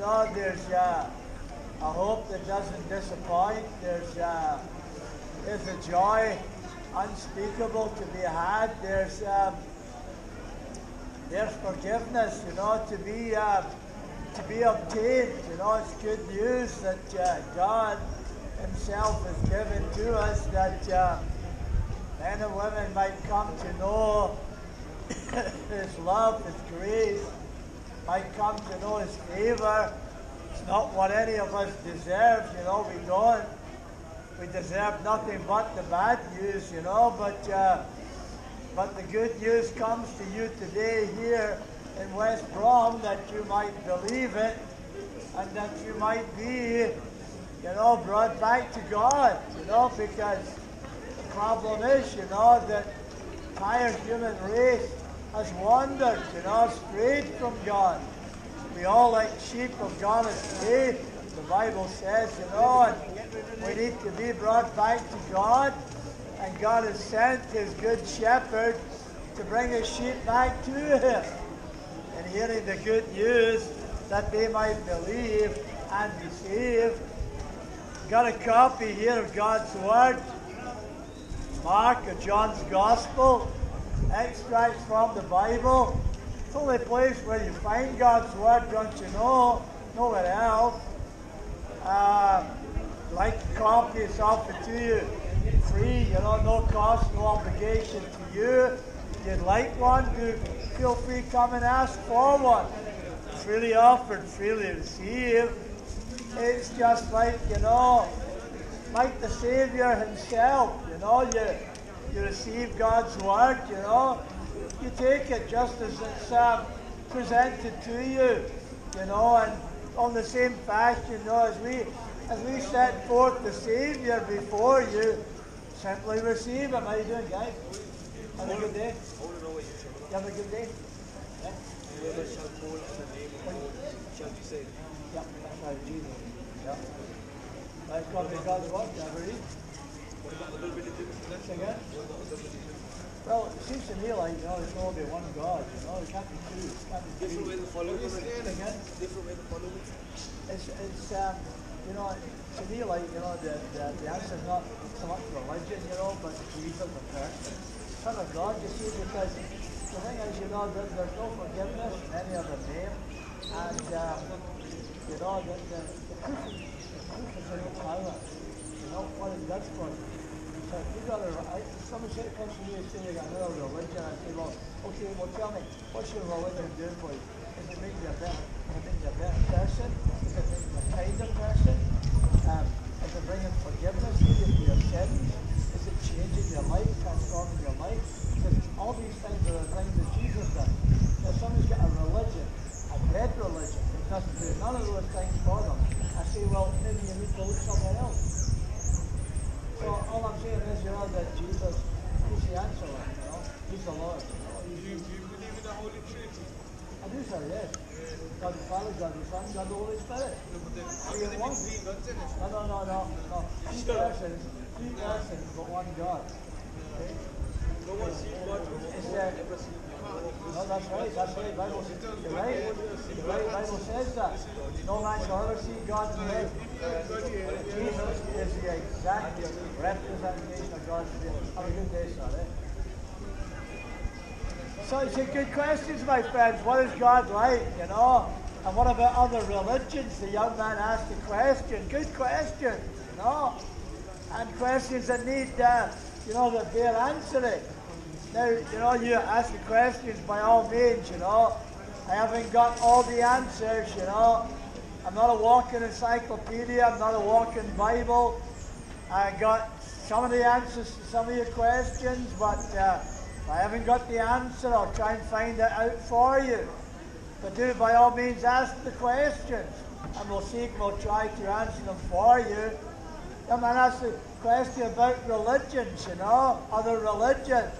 know, there's uh, a hope that doesn't disappoint. There's, uh, a joy unspeakable to be had. There's, um, there's forgiveness, you know, to be, uh, to be obtained. You know, it's good news that uh, God Himself has given to us that uh, men and women might come to know His love, His grace, might come to know His favor. It's not what any of us deserve, you know, we don't. We deserve nothing but the bad news, you know, but, uh, but the good news comes to you today here in West Brom that you might believe it and that you might be, you know, brought back to God, you know, because the problem is, you know, that entire human race has wandered, and know, strayed from God. We all, like sheep, have gone astray. The Bible says, you know, and we need to be brought back to God. And God has sent His good shepherd to bring His sheep back to Him. And hearing the good news that they might believe and be saved. Got a copy here of God's Word. Mark of John's Gospel extracts from the Bible. It's only place where you find God's Word, don't you know? Nowhere else. Uh, like a copy, offered to you free, you know, no cost, no obligation to you. If you'd like one, do feel free to come and ask for one. Freely offered, freely received. It's just like, you know, like the Savior himself, you know, you you receive God's word, you know, you take it just as it's um, presented to you, you know, and on the same fashion, you know, as we as we set forth the Savior before you, simply receive Him. How you doing, guys? Have a good day. You have a good day. Whoever shall call on the name of the Lord shall be saved. Yeah, that's right, Jesus. Yeah. That's God's word, read? Well, it seems to me like, you know, there's only one God, you know, there can't be two. It can't be Different way of following it. Again? Different way of following it. It's, it's um, you know, to me, like, you know, the, the, the answer is not so much religion, you know, but Jesus the person. Son of God, you see, because the thing is, you know, that there's no forgiveness in any other name. And, um, you know, the, the, the the proof is in the power. You know, what it does for you. So you got someone said, comes to me and say they got another religion, I say, well, okay, well tell me, what's your religion doing for you? Does it make you a better, does it make you a better person? Does it make you a kinder person? Um, is it bringing forgiveness to you for your sins? Is it changing your life, transforming your life? Because all these things are the things that Jesus done. Now somebody's got a religion, a dead religion, it doesn't do none of those things for them. I say, well, maybe you need to look somewhere else. So all I'm saying is, you know, that Jesus, He's the answer, like, you know, He's the Lord. Do you, believe in the Holy Trinity? I do say yes. God the Father, God the Son, God the Holy Spirit. No, but then how can it be three gods in it? No, no, no, no, no. Three persons, three persons, but one God. Okay? No one seen God uh, no, that's right, that's right. Bible, you're right. You're right. Bible says that. No man shall ever see God in. Jesus is the exact representation of God's will. Have a good day, sir. Eh? So it's a good questions, my friends. What is God like, you know? And what about other religions? The young man asked a question. Good question, you know? And questions that need, uh, you know, that bear answering. Now, you know, you ask the questions by all means, you know. I haven't got all the answers, you know. I'm not a walking encyclopedia. I'm not a walking Bible. I got some of the answers to some of your questions, but uh, I haven't got the answer, I'll try and find it out for you. But do by all means ask the questions. and we'll seek, we'll try to answer them for you. I mean, that's the question about religions, you know, other religions.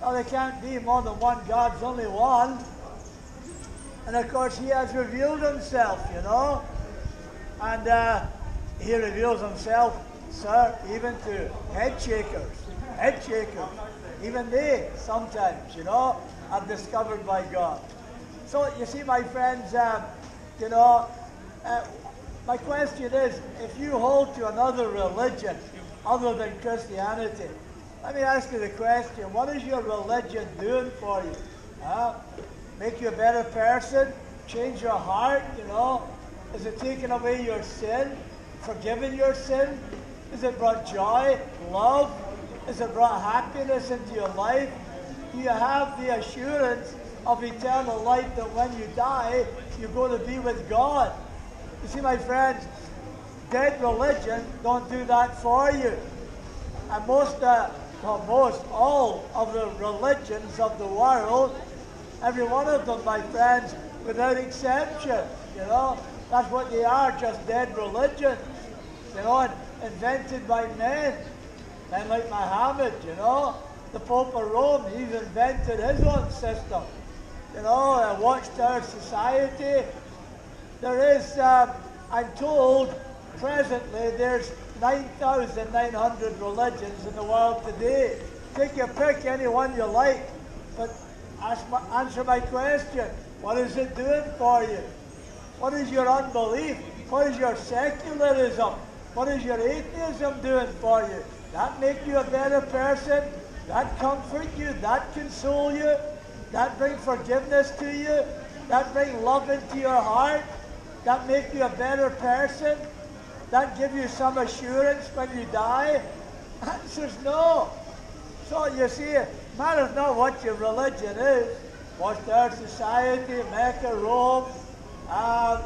Well, there can't be more than one God, there's only one. And of course, He has revealed Himself, you know. And uh, He reveals Himself, sir, even to head shakers. Head shakers. Even they, sometimes, you know, are discovered by God. So, you see, my friends, um, you know, uh, my question is if you hold to another religion other than Christianity, let me ask you the question what is your religion doing for you? Huh? Make you a better person? Change your heart, you know? Is it taking away your sin? Forgiving your sin? Is it brought joy, love? Is it brought happiness into your life? Do you have the assurance of eternal life that when you die, you're going to be with God? You see, my friends, dead religion don't do that for you. And most, uh, well, most, all of the religions of the world, every one of them, my friends, without exception, you know, that's what they are, just dead religions, you know, invented by men, men like Muhammad, you know. The Pope of Rome, he's invented his own system, you know, a watchtower society, there is, um, I'm told, presently there's 9,900 religions in the world today. Take your pick, any one you like, but my, answer my question. What is it doing for you? What is your unbelief? What is your secularism? What is your atheism doing for you? That make you a better person? That comfort you? That console you? That bring forgiveness to you? That bring love into your heart? That make you a better person? That give you some assurance when you die? Answer's no. So you see, matters not what your religion is, Watchtower Society, Mecca, Rome, um,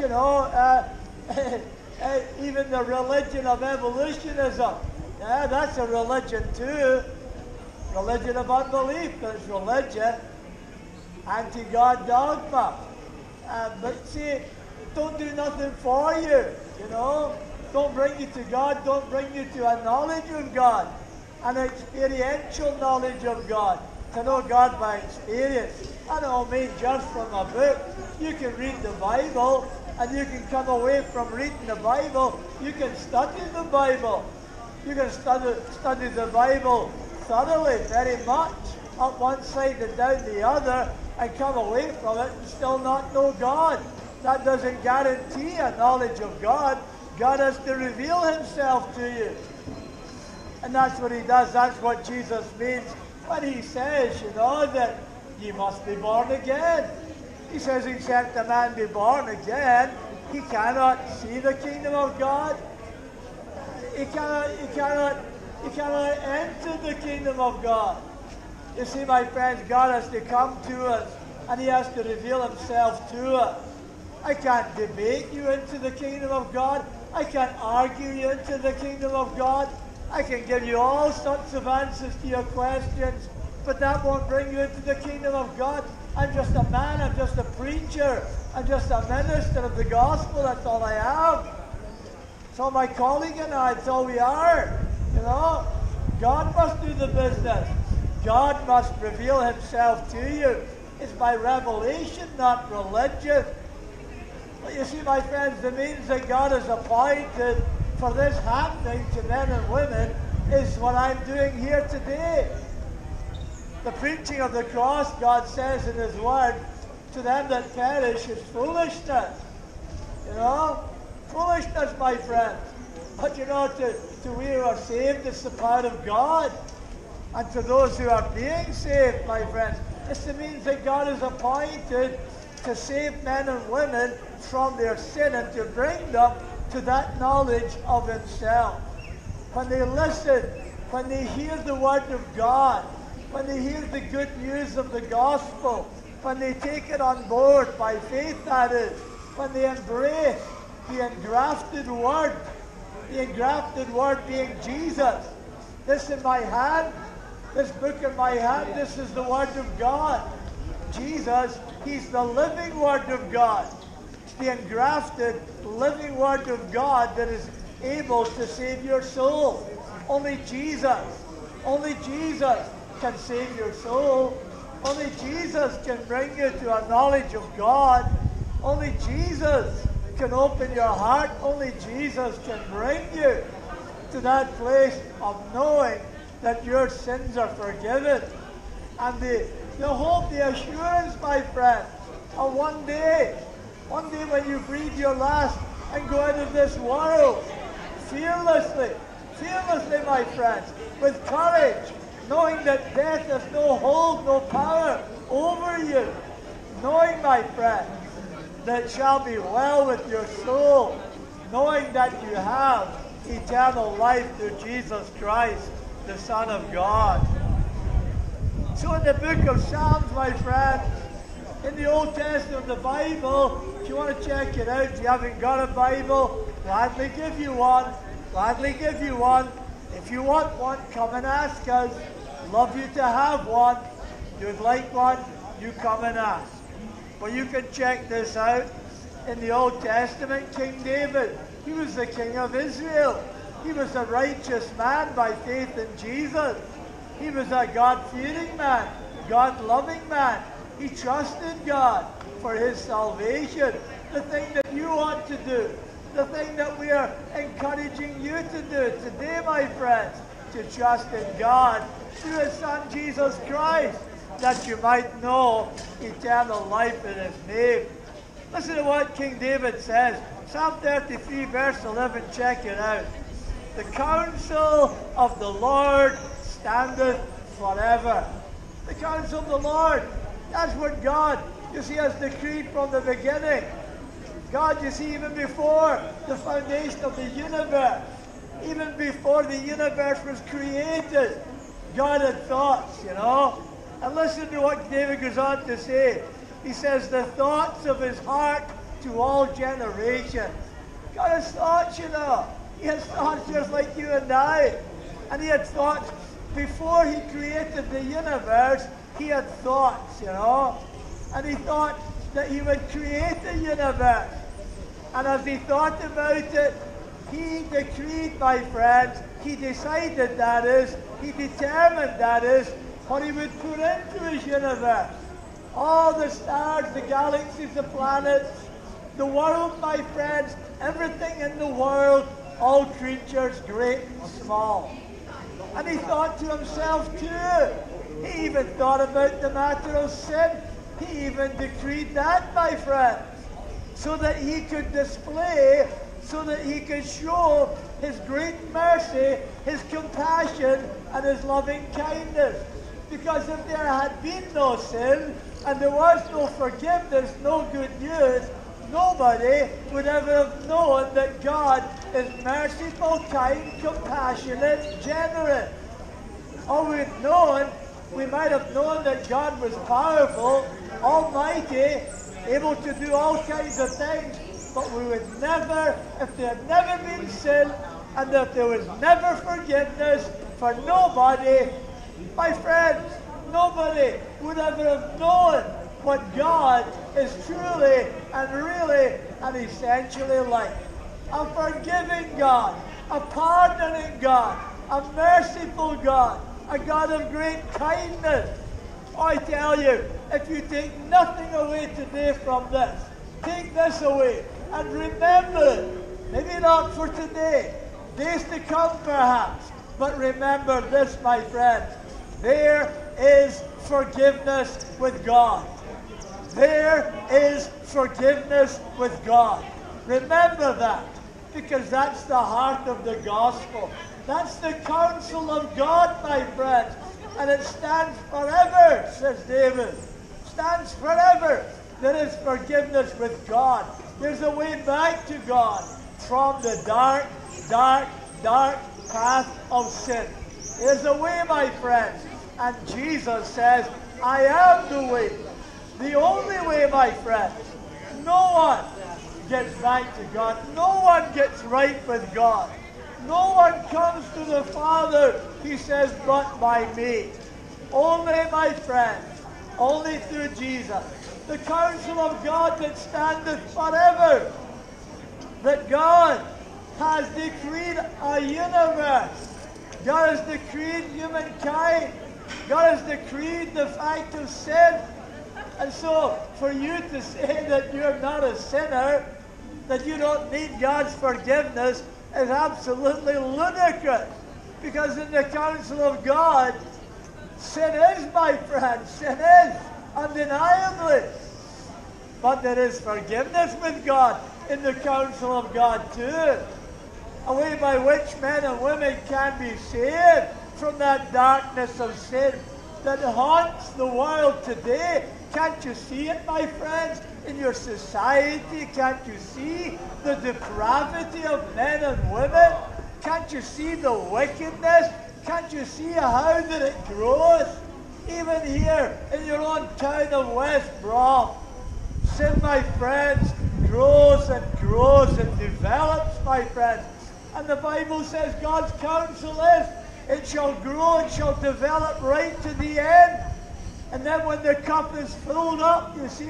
you know, uh, even the religion of evolutionism. Yeah, that's a religion too. Religion of unbelief, it's religion. Anti-God dogma. Uh, but see, don't do nothing for you, you know. Don't bring you to God, don't bring you to a knowledge of God, an experiential knowledge of God, to know God by experience. I don't mean just from a book. You can read the Bible, and you can come away from reading the Bible. You can study the Bible. You can study, study the Bible thoroughly, very much, up one side and down the other, and come away from it and still not know God. That doesn't guarantee a knowledge of God. God has to reveal himself to you. And that's what he does. That's what Jesus means when he says, you know, that you must be born again. He says, except a man be born again, he cannot see the kingdom of God. He cannot, he cannot, he cannot enter the kingdom of God. You see, my friends, God has to come to us and he has to reveal himself to us. I can't debate you into the kingdom of God. I can't argue you into the kingdom of God. I can give you all sorts of answers to your questions, but that won't bring you into the kingdom of God. I'm just a man, I'm just a preacher, I'm just a minister of the gospel, that's all I am. So my colleague and I, so we are. You know? God must do the business. God must reveal himself to you. It's by revelation, not religion. But you see, my friends, the means that God has appointed for this happening to men and women is what I'm doing here today. The preaching of the cross, God says in His Word, to them that perish is foolishness. You know? Foolishness, my friends. But you know, to, to we who are saved, it's the power of God. And to those who are being saved, my friends, it's the means that God has appointed to save men and women from their sin and to bring them to that knowledge of Himself. When they listen, when they hear the Word of God, when they hear the good news of the gospel, when they take it on board by faith, that is, when they embrace the engrafted Word, the engrafted Word being Jesus. This in my hand, this book in my hand, this is the Word of God. Jesus, He's the living Word of God. the engrafted, living Word of God that is able to save your soul. Only Jesus, only Jesus can save your soul. Only Jesus can bring you to a knowledge of God. Only Jesus can open your heart. Only Jesus can bring you to that place of knowing that your sins are forgiven. And the, the hope, the assurance, my friend, of one day, one day when you breathe your last and go out of this world, fearlessly, fearlessly, my friends, with courage, knowing that death has no hold, no power over you, knowing, my friends, that shall be well with your soul, knowing that you have eternal life through Jesus Christ, the Son of God. So in the book of Psalms, my friends, in the Old Testament of the Bible, if you want to check it out, if you haven't got a Bible, gladly give you one. Gladly give you one. If you want one, come and ask us. Love you to have one. You'd like one, you come and ask. But you can check this out. In the Old Testament, King David, he was the king of Israel. He was a righteous man by faith in Jesus. He was a God-fearing man, God-loving man. He trusted God for his salvation. The thing that you want to do, the thing that we are encouraging you to do today, my friends, to trust in God through his Son Jesus Christ, that you might know eternal life in his name. Listen to what King David says. Psalm 33, verse 11, check it out. The counsel of the Lord standeth forever. The counsel of the Lord. That's what God, you see, has decreed from the beginning. God, you see, even before the foundation of the universe, even before the universe was created, God had thoughts, you know. And listen to what David goes on to say. He says, the thoughts of his heart to all generations. God has thoughts, you know. He has thoughts just like you and I. And he had thoughts before he created the universe, he had thoughts, you know. And he thought that he would create the universe. And as he thought about it, he decreed, my friends, he decided that is, he determined that is, what he would put into his universe. All the stars, the galaxies, the planets, the world, my friends, everything in the world, all creatures, great and small. And he thought to himself too. He even thought about the matter of sin. He even decreed that, my friends, so that he could display, so that he could show his great mercy, his compassion, and his loving kindness. Because if there had been no sin, and there was no forgiveness, no good news, nobody would ever have known that God is merciful, kind, compassionate, generous. Or we'd known, we might have known that God was powerful, almighty, able to do all kinds of things, but we would never, if there had never been sin, and if there was never forgiveness for nobody, my friends, nobody would ever have known what God is truly and really and essentially like. A forgiving God, a pardoning God, a merciful God, a God of great kindness. I tell you, if you take nothing away today from this, take this away and remember. Maybe not for today, days to come perhaps, but remember this, my friends. There is forgiveness with God. There is forgiveness with God. Remember that, because that's the heart of the gospel. That's the counsel of God, my friends. And it stands forever, says David. Stands forever. There is forgiveness with God. There's a way back to God from the dark, dark, dark path of sin. There's a way, my friends. And Jesus says, I am the way. The only way, my friends. No one gets back to God. No one gets right with God. No one comes to the Father, he says, but by me. Only, my friends, only through Jesus. the counsel of God that standeth forever. That God has decreed a universe. God has decreed humankind. God has decreed the fact of sin. And so, for you to say that you're not a sinner, that you don't need God's forgiveness, is absolutely ludicrous. Because in the counsel of God, sin is, my friend, sin is, undeniably. But there is forgiveness with God in the counsel of God too. A way by which men and women can be saved from that darkness of sin that haunts the world today. Can't you see it, my friends? In your society, can't you see the depravity of men and women? Can't you see the wickedness? Can't you see how that it grows? Even here in your own town of West Brom, sin, my friends, grows and grows and develops, my friends. And the Bible says God's counsel is it shall grow, and shall develop right to the end. And then when the cup is filled up, you see,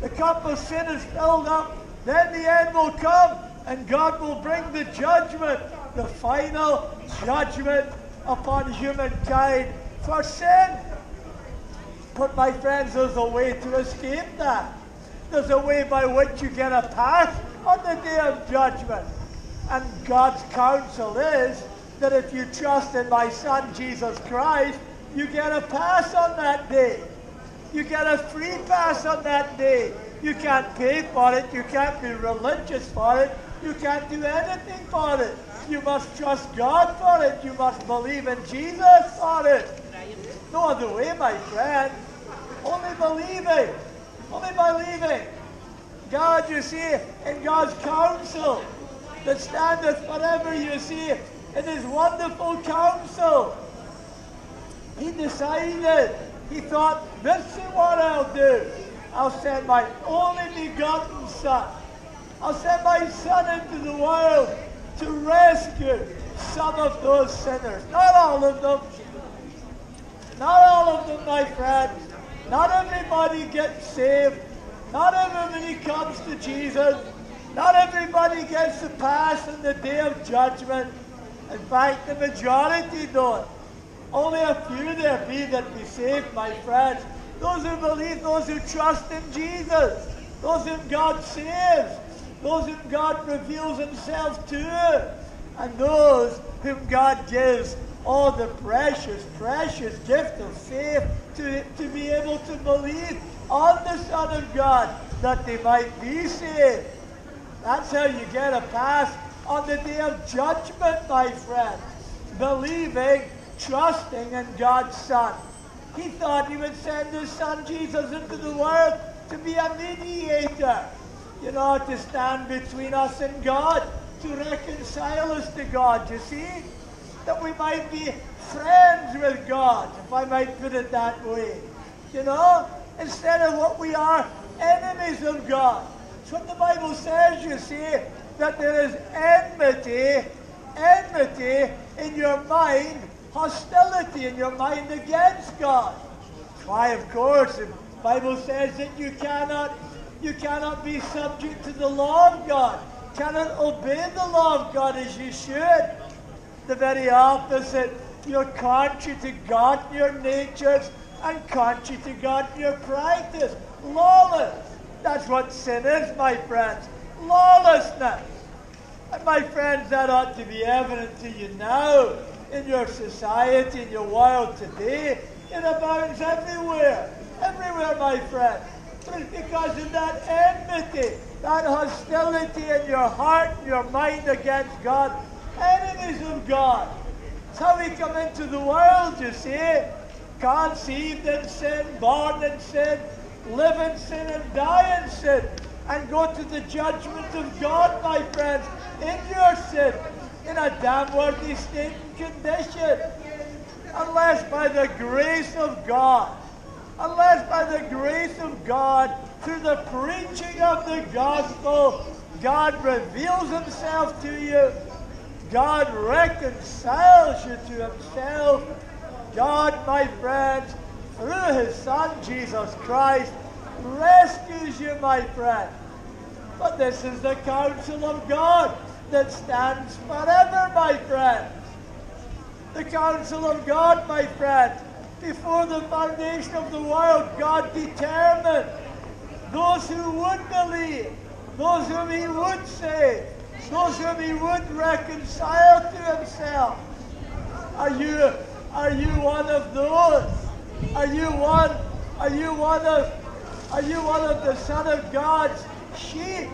the cup of sin is filled up, then the end will come and God will bring the judgment, the final judgment upon humankind for sin. But my friends, there's a way to escape that. There's a way by which you get a pass on the day of judgment. And God's counsel is that if you trust in my Son Jesus Christ, you get a pass on that day. You get a free pass on that day. You can't pay for it. You can't be religious for it. You can't do anything for it. You must trust God for it. You must believe in Jesus for it. No other way, my friend. Only believing. Only believing. God, you see, in God's counsel that standeth forever, you see, in his wonderful counsel. He decided, he thought, this is what I'll do. I'll send my only begotten Son. I'll send my Son into the world to rescue some of those sinners. Not all of them. Not all of them, my friends. Not everybody gets saved. Not everybody comes to Jesus. Not everybody gets the pass in the day of judgment. In fact, the majority don't. Only a few there be that be saved, my friends. Those who believe, those who trust in Jesus, those whom God saves, those whom God reveals himself to, and those whom God gives all the precious, precious gift of faith to, to be able to believe on the Son of God that they might be saved. That's how you get a pass on the day of judgment, my friend. Believing, trusting in God's Son. He thought he would send his Son Jesus into the world to be a mediator, you know, to stand between us and God, to reconcile us to God, you see? That we might be friends with God, if I might put it that way. You know? Instead of what we are, enemies of God. That's what the Bible says, you see that there is enmity, enmity in your mind, hostility in your mind against God. Why, of course, the Bible says that you cannot, you cannot be subject to the law of God, cannot obey the law of God as you should. The very opposite. You're contrary to God in your natures and contrary to God in your practice. Lawless. That's what sin is, my friends lawlessness. And my friends, that ought to be evident to you now in your society, in your world today. It abounds everywhere. Everywhere, my friend. But it's because of that enmity, that hostility in your heart, your mind against God. Enemies of God. It's how we come into the world, you see. Conceived in sin, born in sin, live in sin, and die in sin and go to the judgment of God, my friends, in your sin, in a damn-worthy state and condition. Unless by the grace of God, unless by the grace of God, through the preaching of the gospel, God reveals himself to you. God reconciles you to himself. God, my friends, through his Son, Jesus Christ, rescues you, my friend. But this is the counsel of God that stands forever, my friend. The counsel of God, my friend. Before the foundation of the world, God determined those who would believe, those whom He would save, those whom He would reconcile to Himself. Are you, are you one of those? Are you one? Are you one of? Are you one of the Son of God's sheep?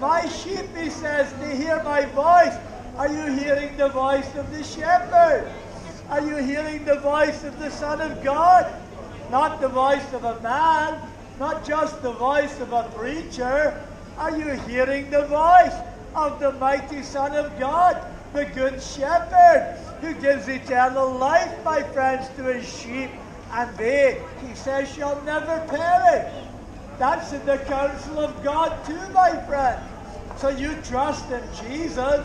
My sheep, He says, they hear my voice. Are you hearing the voice of the shepherd? Are you hearing the voice of the Son of God? Not the voice of a man, not just the voice of a preacher. Are you hearing the voice of the mighty Son of God, the Good Shepherd, who gives eternal life, my friends, to his sheep? And they, he says, shall never perish. That's in the counsel of God too, my friend. So you trust in Jesus.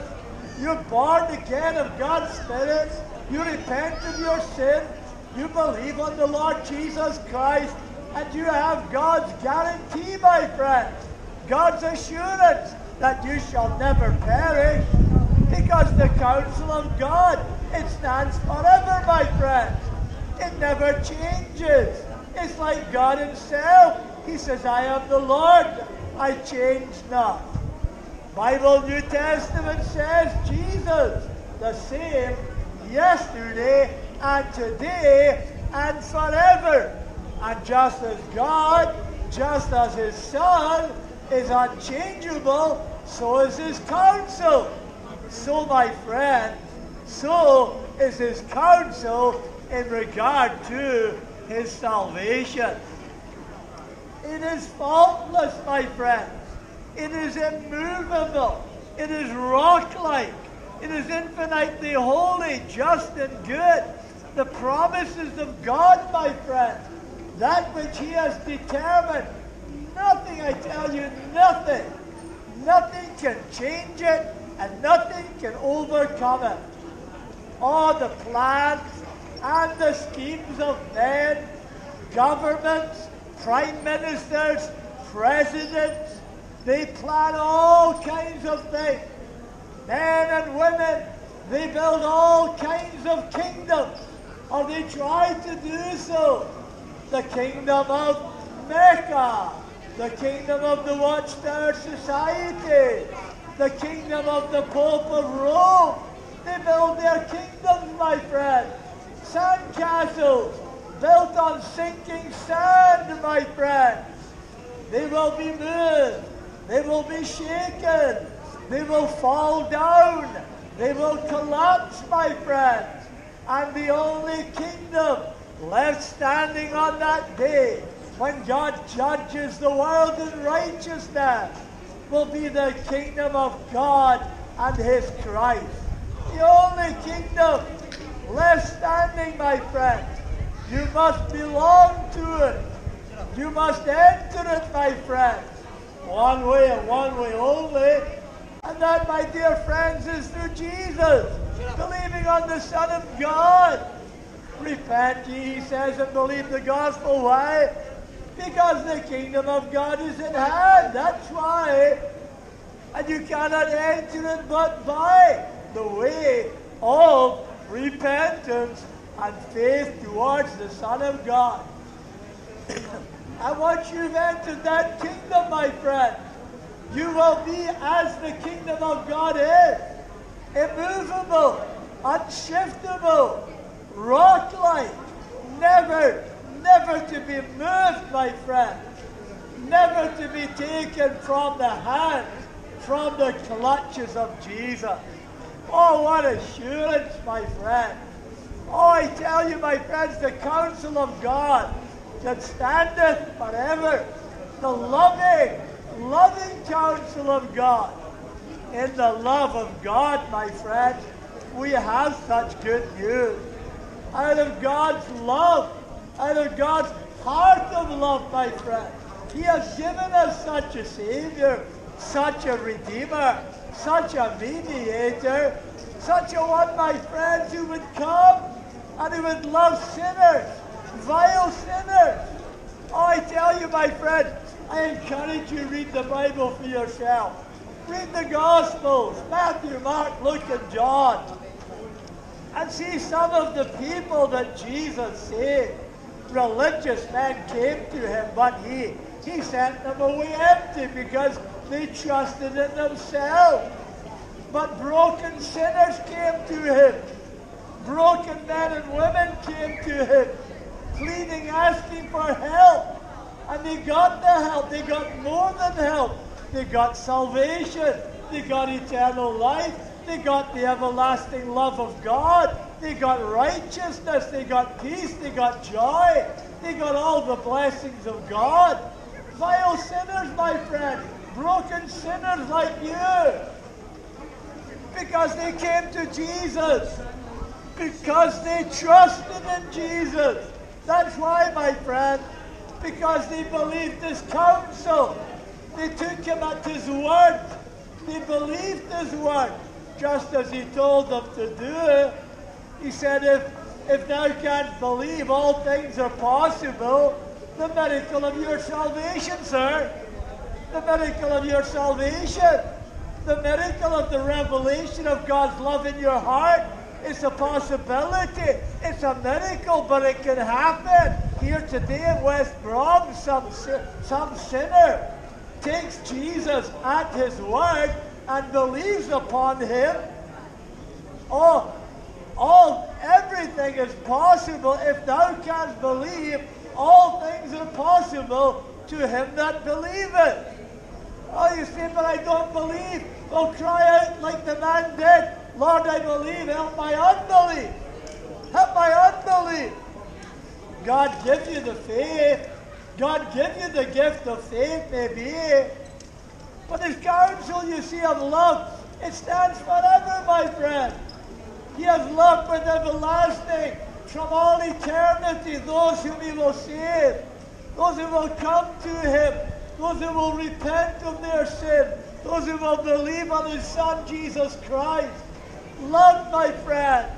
You're born again of God's Spirit. You repent of your sin. You believe on the Lord Jesus Christ. And you have God's guarantee, my friend. God's assurance that you shall never perish. Because the counsel of God, it stands forever, my friend. It never changes. It's like God Himself. He says, I am the Lord. I change not. Bible New Testament says Jesus, the same yesterday and today and forever. And just as God, just as His Son is unchangeable, so is His counsel. So, my friend, so is His counsel in regard to His salvation. It is faultless, my friends. It is immovable. It is rock like. It is infinitely holy, just, and good. The promises of God, my friend, that which He has determined, nothing, I tell you, nothing, nothing can change it, and nothing can overcome it. All the plans and the schemes of men, governments, prime ministers, presidents, they plan all kinds of things. Men and women, they build all kinds of kingdoms, or they try to do so. The kingdom of Mecca, the kingdom of the Watchtower Society, the kingdom of the Pope of Rome. They build their kingdoms, my friend. Sand castles built on sinking sand, my friends. They will be moved. They will be shaken. They will fall down. They will collapse, my friends. And the only kingdom left standing on that day when God judges the world in righteousness will be the kingdom of God and His Christ. The only kingdom left standing, my friends. You must belong to it. You must enter it, my friends. One way and one way only. And that, my dear friends, is through Jesus, believing on the Son of God. Repent ye, he says, and believe the gospel. Why? Because the kingdom of God is at hand. That's why. And you cannot enter it but by the way of repentance and faith towards the Son of God. and once you've entered that kingdom, my friend, you will be as the kingdom of God is immovable, unshiftable, rock like, never, never to be moved, my friend, never to be taken from the hand, from the clutches of Jesus. Oh, what assurance, my friend. Oh, I tell you, my friends, the counsel of God that standeth forever. The loving, loving counsel of God. In the love of God, my friends, we have such good news. Out of God's love, out of God's heart of love, my friend, He has given us such a Savior, such a Redeemer, such a mediator, such a one, my friends, who would come and who would love sinners, vile sinners. Oh, I tell you, my friend, I encourage you read the Bible for yourself. Read the Gospels, Matthew, Mark, Luke, and John. And see some of the people that Jesus saved. Religious men came to him, but he, he sent them away empty because they trusted in themselves. But broken sinners came to him. Broken men and women came to him, pleading, asking for help. And they got the help. They got more than help. They got salvation. They got eternal life. They got the everlasting love of God. They got righteousness. They got peace. They got joy. They got all the blessings of God. Vile sinners, my friend. Broken sinners like you. Because they came to Jesus. Because they trusted in Jesus. That's why, my friend. Because they believed his counsel. They took him at his word. They believed his word, just as he told them to do. He said, if, if thou canst believe, all things are possible. The miracle of your salvation, sir. The miracle of your salvation. The miracle of the revelation of God's love in your heart. It's a possibility. It's a miracle, but it can happen. Here today in West Brom, some, some sinner takes Jesus at his word and believes upon him, all, all, everything is possible. If thou canst believe, all things are possible to him that believeth. Oh, you say, but I don't believe. Well, cry out like the man did. Lord, I believe. Help my unbelief. Help my unbelief. God give you the faith. God give you the gift of faith, maybe. But his counsel, you see, of love, it stands forever, my friend. He has loved with everlasting from all eternity those whom he will save, those who will come to him, those who will repent of their sin, those who will believe on his Son, Jesus Christ. Love, my friend.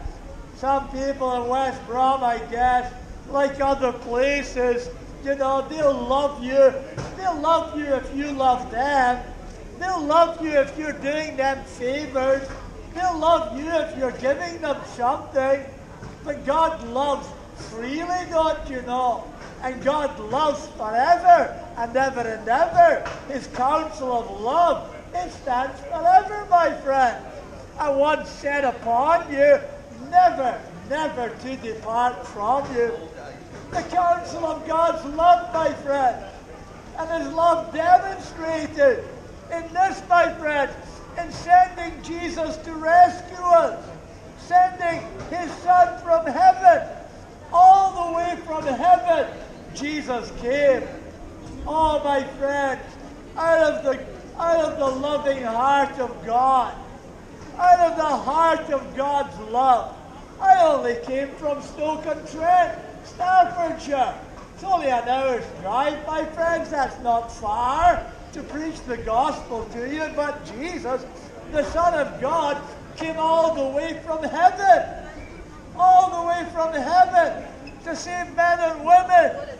Some people in West Brom, I guess, like other places, you know, they'll love you. They'll love you if you love them. They'll love you if you're doing them favors. They'll love you if you're giving them something. But God loves freely, don't you know? And God loves forever and ever and ever. His counsel of love, it stands forever, my friend. And once set upon you, never, never to depart from you. The counsel of God's love, my friend. And his love demonstrated in this, my friend, in sending Jesus to rescue us, sending his Son from heaven, all the way from heaven, Jesus came. Oh, my friends, out of the out of the loving heart of God, out of the heart of God's love. I only came from Stoke-on-Trent, Staffordshire. It's only an hour's drive, my friends. That's not far to preach the gospel to you, but Jesus, the Son of God, came all the way from heaven, all the way from heaven to save men and women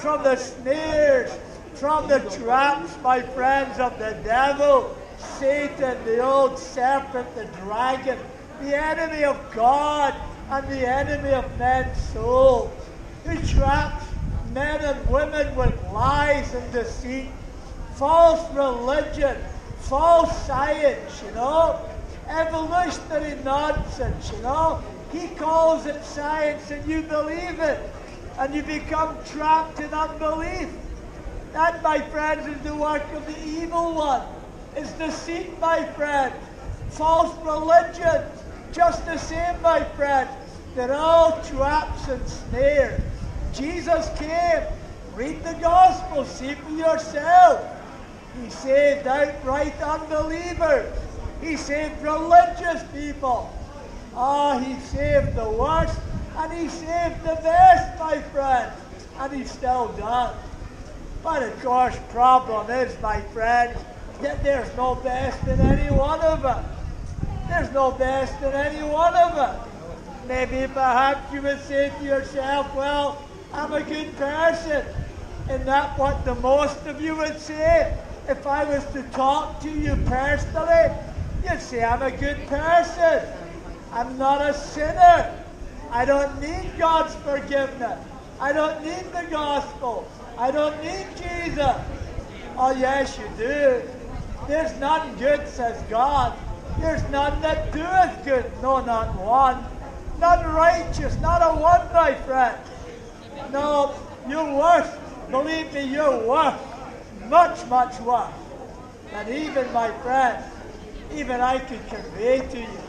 from the snares, from the traps, my friends, of the devil, Satan, the old serpent, the dragon, the enemy of God and the enemy of men's souls, He traps men and women with lies and deceit false religion, false science, you know, evolutionary nonsense, you know. He calls it science and you believe it, and you become trapped in unbelief. That, my friends, is the work of the evil one. It's deceit, my friends. False religion, just the same, my friends. They're all traps and snares. Jesus came. Read the gospel, see for yourself. He saved outright unbelievers. He saved religious people. Oh, he saved the worst and he saved the best, my friend. And he still does. But of course, problem is, my friend, that there's no best in any one of us. There's no best in any one of us. Maybe perhaps you would say to yourself, well, I'm a good person. Isn't that what the most of you would say? If I was to talk to you personally, you'd say I'm a good person. I'm not a sinner. I don't need God's forgiveness. I don't need the gospel. I don't need Jesus. Oh, yes, you do. There's none good, says God. There's none that doeth good. No, not one. None righteous, not a one, my friend. No, you're worse. Believe me, you're worse. Much, much worse. And even, my friend, even I can convey to you.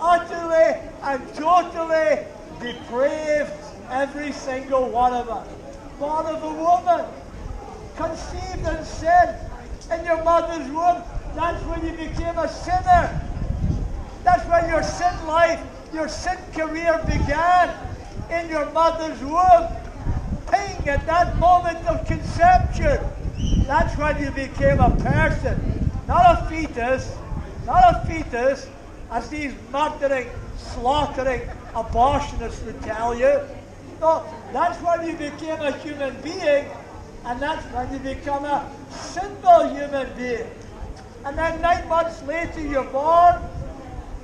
Utterly and totally depraved, every single one of us. Born of a woman, conceived in sin in your mother's womb. That's when you became a sinner. That's when your sin life, your sin career began in your mother's womb. Ping at that moment of conception. That's when you became a person, not a fetus, not a fetus, as these murdering, slaughtering abortionists would tell you. No, that's when you became a human being, and that's when you become a sinful human being. And then nine months later, you're born,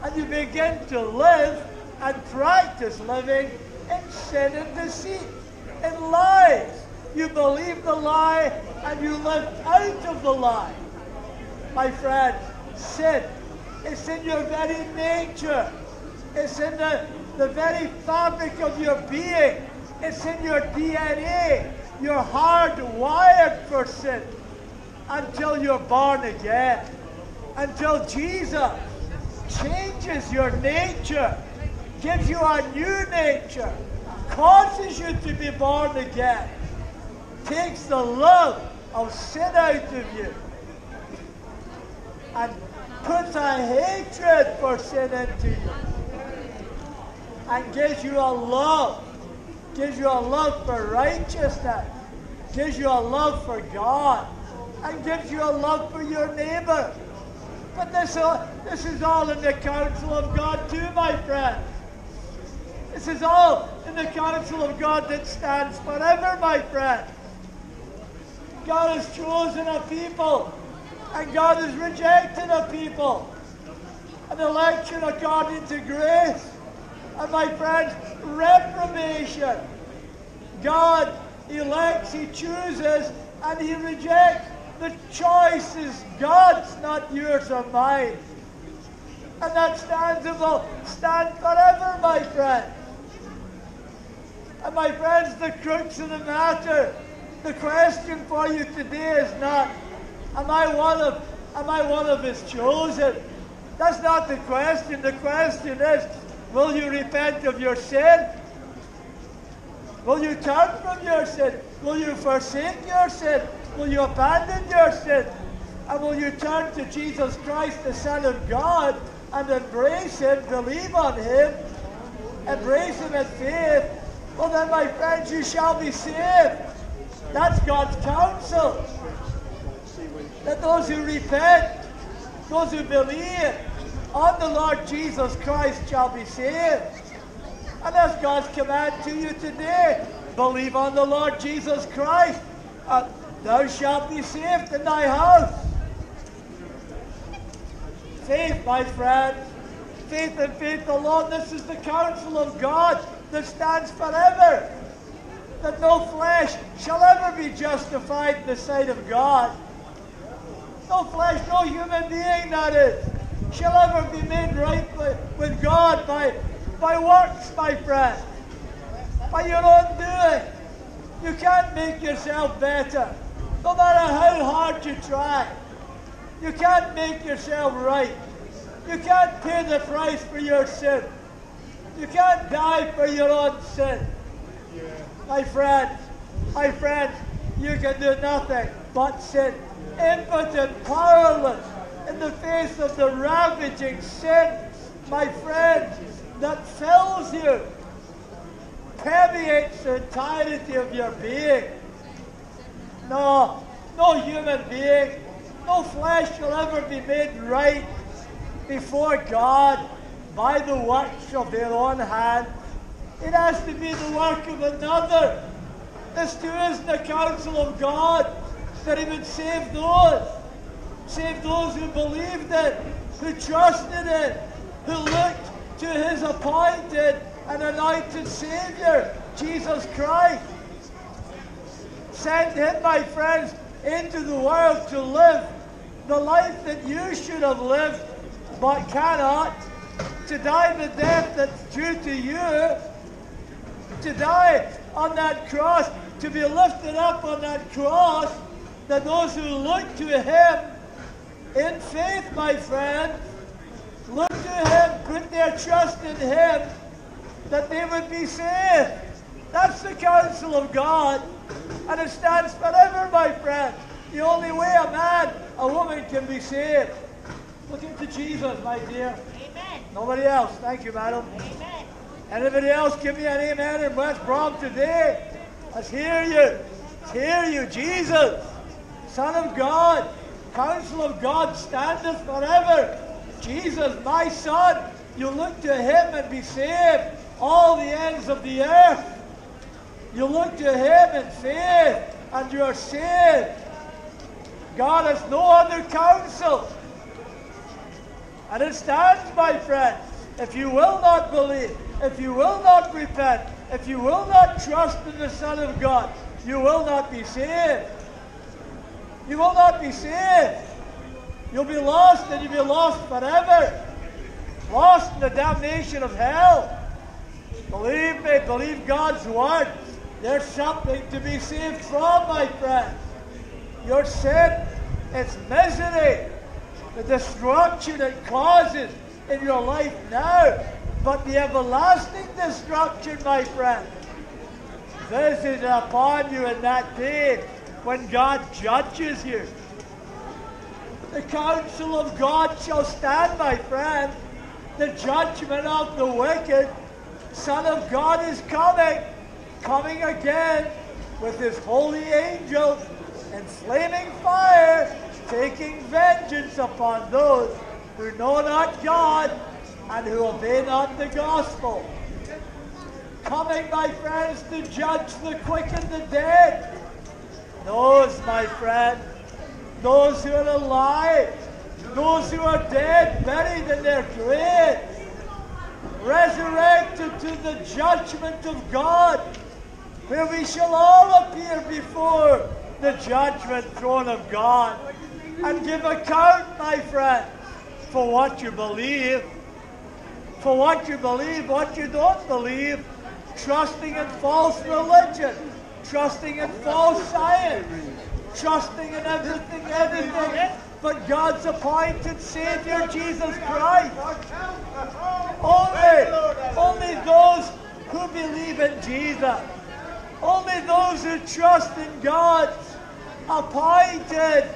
and you begin to live and practice living in sin and deceit, in lies. You believe the lie, and you live out of the lie. My friend, sin, it's in your very nature. It's in the, the very fabric of your being. It's in your DNA. You're hardwired for sin until you're born again. Until Jesus changes your nature, gives you a new nature, causes you to be born again, takes the love of sin out of you, and puts a hatred for sin into you, and gives you a love, gives you a love for righteousness, gives you a love for God, and gives you a love for your neighbor. But this, uh, this is all in the counsel of God too, my friend. This is all in the counsel of God that stands forever, my friend. God has chosen a people, and God has rejected a people. An election according to grace. And my friends, reprobation. God elects, He chooses, and He rejects. The choice is God's, not yours or mine. And that stands and will stand forever, my friend. And my friends, the crux of the matter, the question for you today is not, am I one of am I one of his chosen? That's not the question. The question is, will you repent of your sin? Will you turn from your sin? Will you forsake your sin? Will you abandon your sin? And will you turn to Jesus Christ, the Son of God, and embrace Him, believe on Him, embrace Him in faith? Well, then, my friends, you shall be saved. That's God's counsel. That those who repent, those who believe on the Lord Jesus Christ shall be saved. And that's God's command to you today. Believe on the Lord Jesus Christ, and thou shalt be saved in thy house. Faith, my friend, faith and faith alone, this is the counsel of God that stands forever. That no flesh shall ever be justified in the sight of God. No flesh, no human being, that is, shall ever be made right with God by, by works, my friend, by your own doing. You can't make yourself better, no matter how hard you try. You can't make yourself right. You can't pay the price for your sin. You can't die for your own sin. My friend, my friend, you can do nothing but sin. Impotent, powerless in the face of the ravaging sin, my friend, that fills you, permeates the entirety of your being. No, no human being, no flesh shall ever be made right before God by the works of their own hand. It has to be the work of another. This too is the counsel of God that He would save those, save those who believed it, who trusted it, who looked to His appointed and anointed Savior, Jesus Christ. Send Him, my friends, into the world to live the life that you should have lived but cannot, to die the death that's due to you, to die on that cross, to be lifted up on that cross, that those who look to Him in faith, my friend, look to Him, put their trust in Him, that they would be saved. That's the counsel of God, and it stands forever, my friend. The only way a man, a woman can be saved. Look into Jesus, my dear. Amen. Nobody else. Thank you, madam. Amen. Anybody else give me an amen in West Brom today? Let's hear you. Let's hear you. Jesus, Son of God, Counsel of God, standeth forever. Jesus, my Son, you look to him and be saved. All the ends of the earth. You look to him in faith and you are saved. God has no other counsel. And it stands, my friend. If you will not believe, if you will not repent, if you will not trust in the Son of God, you will not be saved. You will not be saved. You'll be lost and you'll be lost forever. Lost in the damnation of hell. Believe me, believe God's word. There's something to be saved from, my friend. Your sin, its misery, the destruction it causes in your life now, but the everlasting destruction, my friend, visited upon you in that day when God judges you. The counsel of God shall stand, my friend. The judgment of the wicked. Son of God is coming, coming again with his holy angels in flaming fire, taking vengeance upon those who know not God and who obey not the gospel. Coming, my friends, to judge the quick and the dead. Those, my friend, those who are alive, those who are dead, buried in their graves, resurrected to the judgment of God, where we shall all appear before the judgment throne of God. And give account, my friend, for what you believe, for what you believe, what you don't believe, trusting in false religion, trusting in false science, trusting in everything, everything but God's appointed Savior, Jesus Christ. Only, only those who believe in Jesus, only those who trust in God's appointed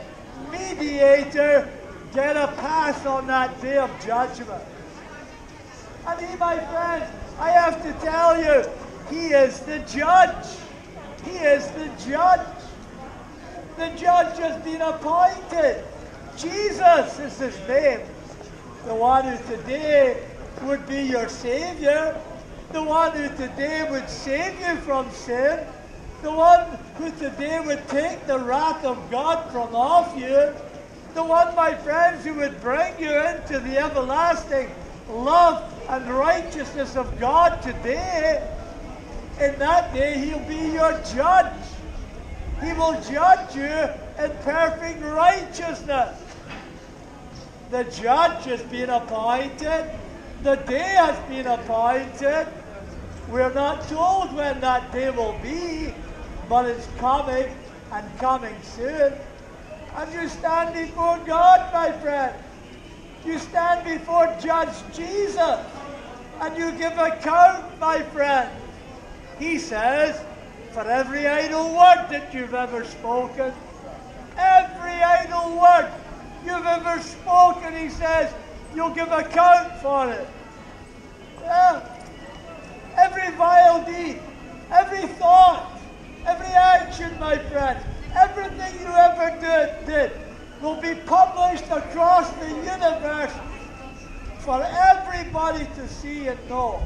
mediator get a pass on that day of judgment. And he, my friends, I have to tell you, he is the judge. He is the judge. The judge has been appointed. Jesus is his name. The one who today would be your Savior. The one who today would save you from sin. The one who today would take the wrath of God from off you. The one, my friends, who would bring you into the everlasting love and righteousness of God today. In that day, he'll be your judge. He will judge you in perfect righteousness. The judge has been appointed. The day has been appointed. We're not told when that day will be, but it's coming and coming soon. And you stand before God, my friend. You stand before Judge Jesus and you give account, my friend. He says, for every idle word that you've ever spoken, every idle word you've ever spoken, he says, you'll give account for it. Yeah. Every vile deed, every thought, every action, my friend, everything you ever did, did will be published across the universe for everybody to see and know.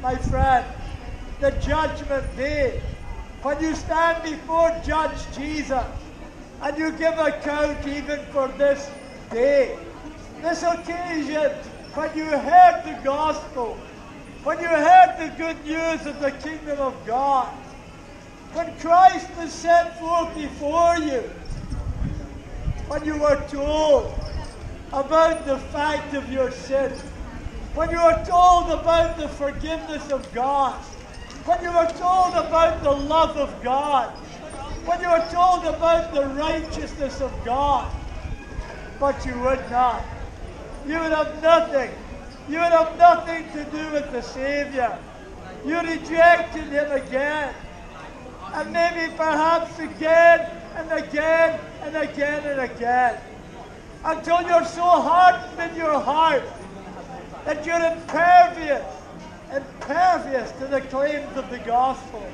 My friend, the judgment day. When you stand before Judge Jesus and you give account even for this day, this occasion, when you heard the gospel, when you heard the good news of the kingdom of God, when Christ was set forth before you, when you were told about the fact of your sin, when you were told about the forgiveness of God, when you were told about the love of God, when you were told about the righteousness of God, but you would not. You would have nothing. You would have nothing to do with the Savior. You rejected Him again. And maybe perhaps again and again and again and again. Until you're so hardened in your heart that you're impervious, impervious to the claims of the gospel.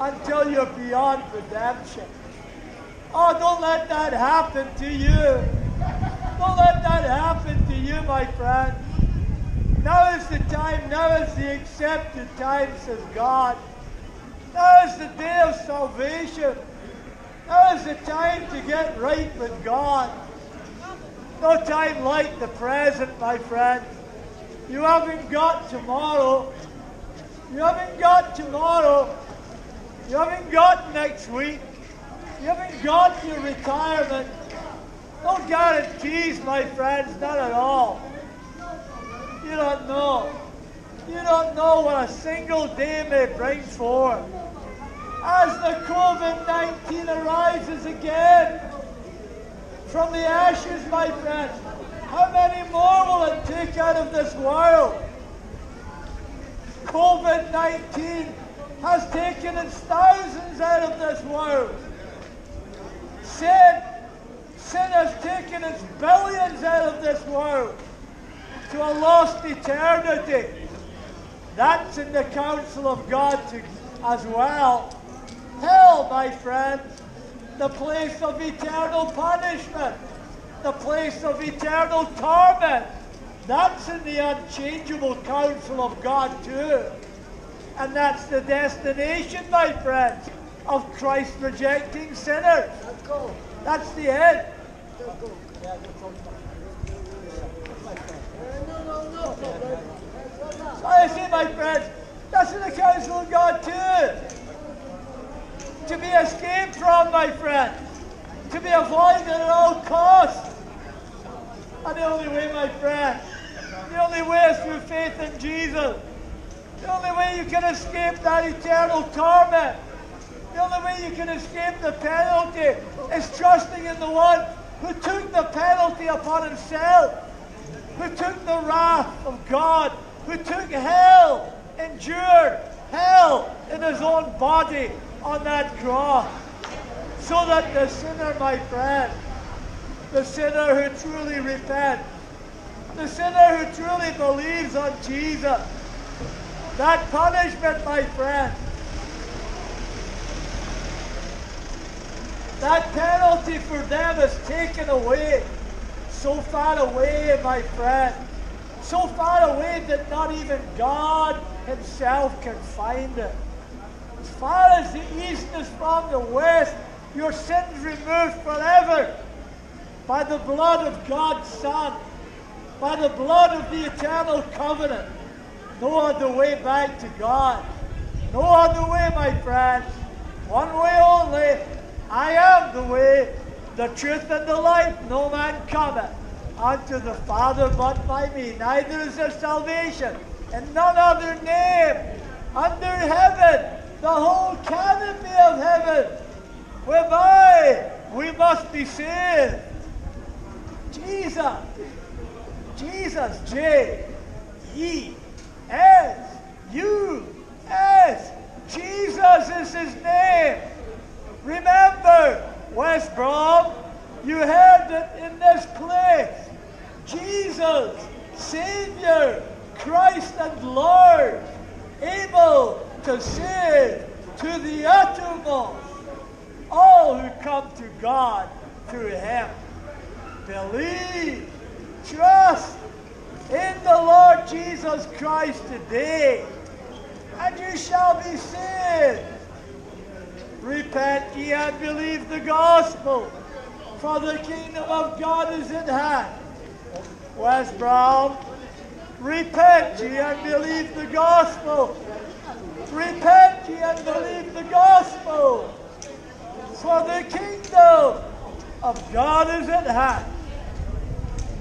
Until you're beyond redemption. Oh, don't let that happen to you. Don't let that happen to you, my friend. Now is the time, now is the accepted time, says God. Now is the day of salvation. Now is the time to get right with God. No time like the present, my friend. You haven't got tomorrow. You haven't got tomorrow. You haven't got next week. You haven't got your retirement. No guarantees, my friends, not at all. You don't know. You don't know what a single day may bring forth. As the COVID 19 arises again from the ashes, my friends, how many more will it take out of this world? COVID 19 has taken its thousands out of this world. Sin, sin has taken its billions out of this world to a lost eternity. That's in the counsel of God to, as well. Hell, my friends, the place of eternal punishment, the place of eternal torment. That's in the unchangeable counsel of God too. And that's the destination, my friends, of Christ rejecting sinners. That's the end. So I say, my friends, that's in the counsel of God too. To be escaped from, my friends. To be avoided at all costs. And the only way, my friend, the only way is through faith in Jesus. The only way you can escape that eternal torment, the only way you can escape the penalty is trusting in the one who took the penalty upon himself, who took the wrath of God, who took hell, endured hell in his own body on that cross, so that the sinner, my friend, the sinner who truly repents, the sinner who truly believes on Jesus, that punishment, my friend, that penalty for them is taken away. So far away, my friend. So far away that not even God Himself can find it. As far as the east is from the west, your sins removed forever by the blood of God's Son, by the blood of the eternal covenant. No other way back to God. No other way, my friends. One way only. I am the way, the truth, and the life. No man cometh unto the Father but by me. Neither is there salvation in none other name under heaven, the whole canopy of heaven, whereby we must be saved. Jesus. Jesus, J E S U S. Jesus is his name. Remember, West Brom, you heard it in this place. Jesus, Savior, Christ and Lord, able to save to the uttermost all who come to God through him. Believe, trust in the Lord Jesus Christ today. and you shall be saved. Repent ye and believe the gospel, for the kingdom of God is at hand. West Brom, repent ye and believe the gospel. Repent ye and believe the gospel, for the kingdom of God is at hand.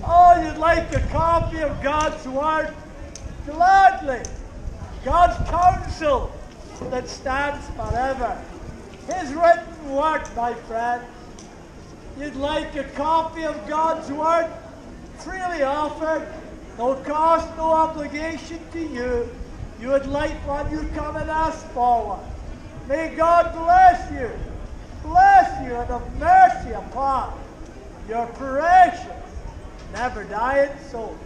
Oh, you'd like a copy of God's Word? Gladly. God's counsel that stands forever. His written Word, my friend. You'd like a copy of God's Word? Freely offered, no cost, no obligation to you. You would like one, you come and ask for one. May God bless you, bless you, and have mercy upon your precious, never dying soul.